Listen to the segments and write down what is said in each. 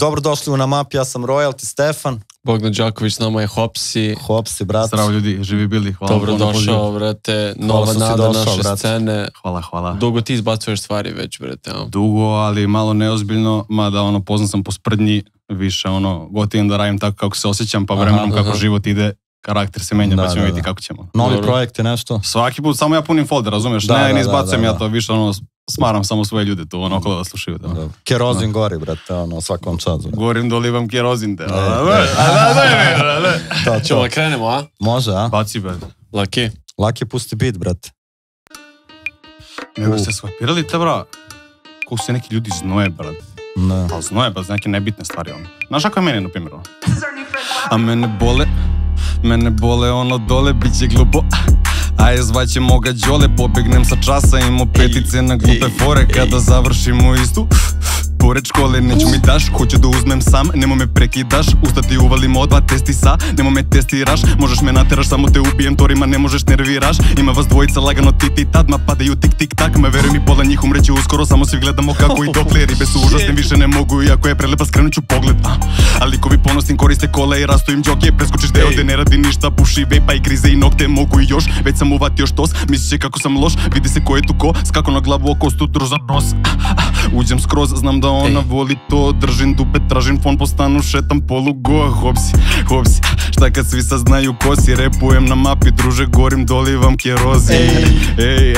Dobrodošli u Na mapi, ja sam Royalty Stefan, Bogdan Đaković, s nama je Hopsi. Hopsi, brat. Zdravo ljudi, živi bili, hvala. Dobro puno na pozivu. došao, brate. Nova nada došao, naše brate. scene. Hvala, hvala. Dugo ti izbacuješ stvari već, brate. a? Dugo, ali malo neozbiljno, mada ono, poznan sam po sprdnji, više ono, gotivim da radim tako kako se osjećam, pa Aha, vremenom kako aha. život ide, karakter se menja, Da, pa ćemo da, vidjeti da. kako ćemo. Novi Dobro. projekt je nešto. Svaki put samo ja punim folder, razumiješ? Da, ne, da, ne da, izbacujem da, ja to, više ono, smaram samo svoje ljude tu, ono, okolo da slušaju. Da. Da. Kerozin gori, brate, ono, svakom času. Govorim dolivam kerozin, te. Da, ne, ne, ne. To, Ćemo to. da krenemo, a? Može, a? Baci, be. Laki. Laki pusti bit, brate. Nego U. ste shvatili te, bra, kako se neki ljudi znoje, brat. Ne. Ali znoje, za neke nebitne stvari, ono. Znaš kako je meni, na primjer, ono? A mene bole, mene bole ono dole, bit će glupo a je zvaće moga đole, pobegnem sa časa Imo petice na glupe fore. Kada završimo istu Pored škole neću mi daš, hoću da uzmem sam Nemo me prekidaš, usta ti uvalim odva Testi sa, nemo me testiraš. Možeš me nateraš, samo te ubijem torima Ne možeš nerviraš, ima vas dvojica lagano ti ti tad Ma padaju tik tik tak, ma veruj mi pola njih umreće uskoro Samo svi gledamo kako i dokle Ribe su užasne, više ne mogu Iako je prelepa skrenut ću pogled. A. A likovi ponosnim koriste kole i rastu im džoke Preskočiš deo gde ne radi ništa, puši vepa i grize i nokte Mogu i još, već sam uvatio štos Misliš će kako sam loš, vidi se ko je tu ko Skako na glavu oko stu za nos A, a, Uđem skroz, znam da ona Ej. voli to Držim dupe, tražim fon, postanu, šetam polugo Hopsi, hopsi, šta kad svi saznaju ko si Repujem na mapi, druže, gorim, dolivam kerozin Ej,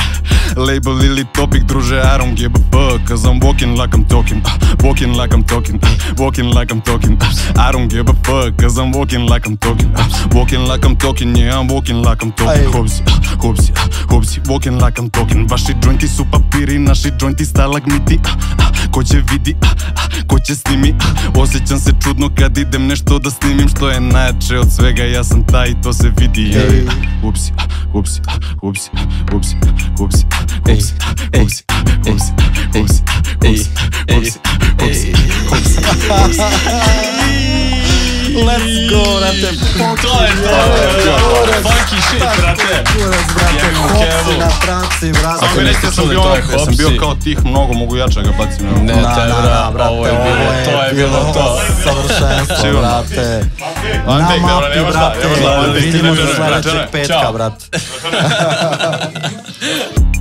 label ili topic, druže, I don't give a fuck Cause I'm walking like I'm talking uh, Walking like I'm talking, uh, walking like I'm talking uh, I don't give a fuck, cause I'm walking like I'm talking uh, Walking like I'm talking, yeah, I'm walking like I'm talking. Hopsi, uh, hopsi, uh, hopsi, walking like I'm talking Vaši jointi su papiri, naši jointi stalagmiti uh, uh, Ko će vidi, uh, uh, ko će snimi uh, Osjećam se čudno kad idem nešto da snimim Što je najjače od svega, ja sam taj i to se vidi yeah. Ej. Upsi, upsi, upsi, upsi, upsi, Ej, upsi, ej, upsi, upsi, ej, upsi, ej, upsi, ej, upsi, ej. upsi, Let's go, brate. To je to, Funky shit, brate. Kurac, brate, hopsi na traci, brate. Samo mi recite, sam bio, ono- sam bio kao tih mnogo, mogu jače ga bacim. Ne, da, brate, ovo je bilo, to je bilo to. Savršenstvo, brate. Na mapi, nema šta, brate. Vidimo se ne. petka, brate.